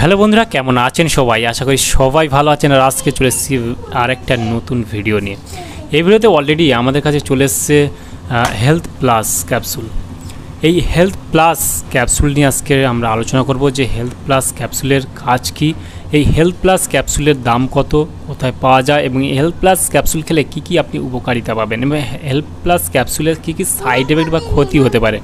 Hello বন্ধুরা, কেমন আছেন সবাই? আশা করি সবাই ভালো আছেন। আর আজকে চলে এসেছি আর একটা নতুন ভিডিও নিয়ে। এই ভিডিওতে অলরেডি আমাদের কাছে চলে এসছে হেলথ প্লাস ক্যাপসুল এই হেলথ প্লাস ক্যাপসুল নিয়ে আজকে আমরা আলোচনা করব যে হেলথ প্লাস ক্যাপসুলের কাজ কি। এই হেলথ প্লাস ক্যাপসুলের দাম কত, কোথায় পাওয়া যায় এবং হেলথ প্লাস ক্যাপসুল খেলে কি কি আপনি উপকারিতা পাবেন এবং হেলথ প্লাস ক্যাপসুলের কী কী সাইড এফেক্ট বা ক্ষতি হতে পারে।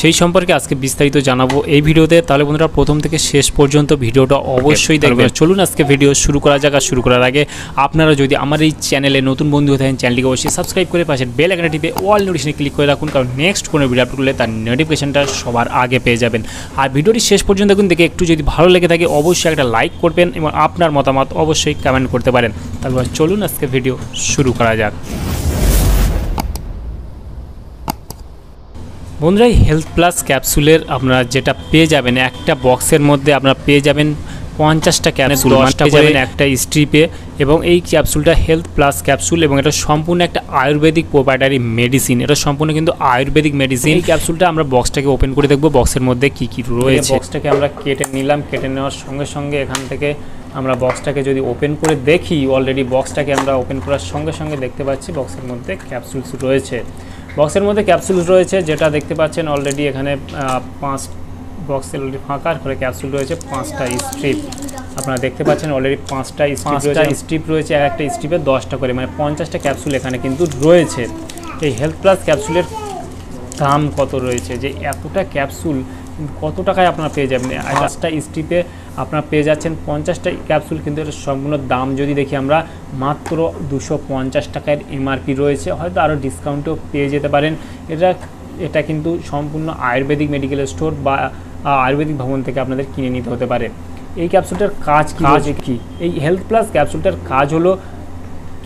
সেই সম্পর্কে আজকে বিস্তারিত জানাব এই ভিডিওতে। তাহলে বন্ধুরা প্রথম থেকে শেষ পর্যন্ত ভিডিওটা অবশ্যই দেখবেন। চলুন আজকে ভিডিও শুরু করা যাক। আর শুরু করার আগে আপনারা যদি আমার এই চ্যানেলে নতুন বন্ধু হয়ে থাকেন চ্যানেলটিকে অবশ্যই সাবস্ক্রাইব করে পাশে বেল আইকনে টিপে অল নোটিফিকেশনে ক্লিক করে রাখুন। কারণ নেক্সট কোনো ভিডিও আপলোড করলে তার নোটিফিকেশনটা সবার আগে পেয়ে যাবেন। আর ভিডিওটি শেষ পর্যন্ত দেখুন দেখে একটু যদি ভালো লেগে থাকে অবশ্যই একটা লাইক করবেন এবং আপনার মতামত অবশ্যই কমেন্ট করতে পারেন। তারপর চলুন আজকে ভিডিও শুরু করা যাক। বন্ধুরা এই হেলথ প্লাস ক্যাপসুলের আপনারা যেটা পেয়ে যাবেন একটা বক্সের মধ্যে আপনারা পেয়ে যাবেন পঞ্চাশটা ক্যাপসুল দশটা পাবেন একটা স্ট্রিপে এবং এই ক্যাপসুলটা হেলথ প্লাস ক্যাপসুল এবং এটা সম্পূর্ণ একটা আয়ুর্বেদিক প্রোপাইটারি মেডিসিন এটা সম্পূর্ণ কিন্তু আয়ুর্বেদিক মেডিসিন এই ক্যাপসুলটা আমরা বক্সটাকে ওপেন করে দেখব বক্সের মধ্যে কি কি রয়েছে। বক্সটাকে আমরা কেটে নিলাম কেটে নেওয়ার সঙ্গে সঙ্গে এখান থেকে আমরা বক্সটাকে যদি ওপেন করে দেখি অলরেডি বক্সটাকে আমরা ওপেন করার সঙ্গে সঙ্গে দেখতে পাচ্ছি বক্সের মধ্যে ক্যাপসুলস রয়েছে। বক্সের মধ্যে ক্যাপসুল রয়েছে যেটা দেখতে পাচ্ছেন অলরেডি এখানে পাঁচ বক্সের অলরেডি ফাঁকা করে ক্যাপসুল রয়েছে পাঁচটা স্ট্রিপ আপনারা দেখতে পাচ্ছেন অলরেডি পাঁচটা পাঁচটা স্ট্রিপ রয়েছে এক একটা স্ট্রিপে দশটা করে মানে পঞ্চাশটা ক্যাপসুল এখানে কিন্তু রয়েছে। এই হেলথ প্লাস ক্যাপসুলের দাম কত রয়েছে? যে এতটা ক্যাপসুল কত টাকায় আপনারা পেয়ে যাবেন? পাঁচটা স্ট্রিপে আপনারা পেয়ে যাচ্ছেন পঞ্চাশটা ক্যাপসুল কিন্তু এর সম্পূর্ণ দাম যদি দেখি আমরা মাত্র দুশো পঞ্চাশ টাকার এমআরপি রয়েছে। হয়তো আরও ডিসকাউন্টও পেয়ে যেতে পারেন। এটা এটা কিন্তু সম্পূর্ণ আয়ুর্বেদিক মেডিকেল স্টোর বা আয়ুর্বেদিক ভবন থেকে আপনাদের কিনে নিতে হতে পারে। এই ক্যাপসুলটার কাজ কাজ কি? এই হেলথ প্লাস ক্যাপসুলটার কাজ হলো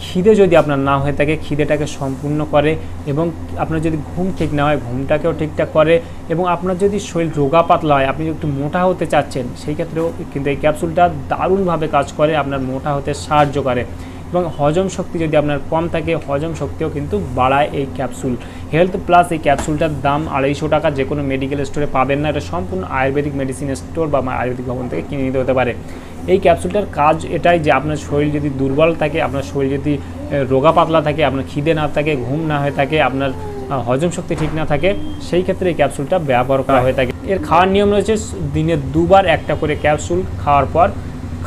খিদে যদি আপনার না হয়ে থাকে, খিদেটাকে সম্পূর্ণ করে এবং আপনার যদি ঘুম ঠিক না হয়, ঘুমটাকেও ঠিকঠাক করে এবং আপনার যদি শরীর রোগা পাতলা হয়, আপনি একটু মোটা হতে চাচ্ছেন, সেই ক্ষেত্রেও কিন্তু এই ক্যাপসুলটা দারুণভাবে কাজ করে, আপনার মোটা হতে সাহায্য করে। এবং হজম শক্তি যদি আপনার কম থাকে হজম শক্তিও কিন্তু বাড়ায় এই ক্যাপসুল। হেলথ প্লাস এই ক্যাপসুলটার দাম আড়াইশো টাকা যে কোনো মেডিকেল স্টোরে পাবেন না। এটা সম্পূর্ণ আয়ুর্বেদিক মেডিসিন স্টোর বা আয়ুর্বেদিক ভবন থেকে কিনে নিতে হতে পারে। এই ক্যাপসুলটার কাজ এটাই যে আপনার শরীর যদি দুর্বল থাকে আপনার শরীর যদি রোগা পাতলা থাকে আপনার খিদে না থাকে ঘুম না হয়ে থাকে আপনার হজম শক্তি ঠিক না থাকে সেই ক্ষেত্রে এই ক্যাপসুলটা ব্যবহার করা হয়ে থাকে। এর খাওয়ার নিয়ম রয়েছে দিনে দুবার একটা করে ক্যাপসুল খাওয়ার পর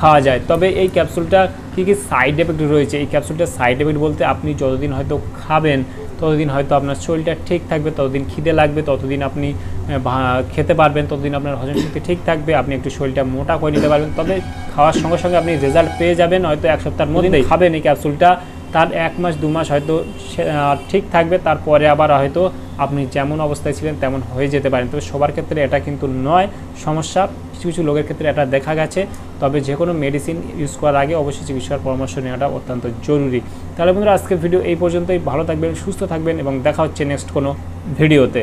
খাওয়া যায়। তবে এই ক্যাপসুলটা কী কী সাইড এফেক্ট রয়েছে? এই ক্যাপসুলটার সাইড এফেক্ট বলতে আপনি যতদিন হয়তো খাবেন ততদিন হয়তো আপনার শরীরটা ঠিক থাকবে ততদিন খিদে লাগবে ততদিন আপনি খেতে পারবেন ততদিন আপনার হজম শক্তি ঠিক থাকবে আপনি একটু শরীরটা মোটা করে নিতে পারবেন। তবে খাওয়ার সঙ্গে সঙ্গে আপনি রেজাল্ট পেয়ে যাবেন হয়তো এক সপ্তাহের মধ্যেই। খাবেন এই ক্যাপসুলটা তার এক মাস দু মাস হয়তো ঠিক থাকবে তারপরে আবার হয়তো আপনি যেমন অবস্থায় ছিলেন, তেমন হয়ে যেতে পারেন। তবে সবার ক্ষেত্রে এটা কিন্তু নয়। সমস্যা, কিছু কিছু লোকের ক্ষেত্রে এটা দেখা গেছে। তবে যে কোনো মেডিসিন ইউজ করার আগে অবশ্যই চিকিৎসার পরামর্শ নেওয়াটা অত্যন্ত জরুরি। তাহলে বন্ধুরা, আজকের ভিডিও এই পর্যন্তই। ভালো থাকবেন, সুস্থ থাকবেন এবং দেখা হচ্ছে নেক্সট কোনো ভিডিওতে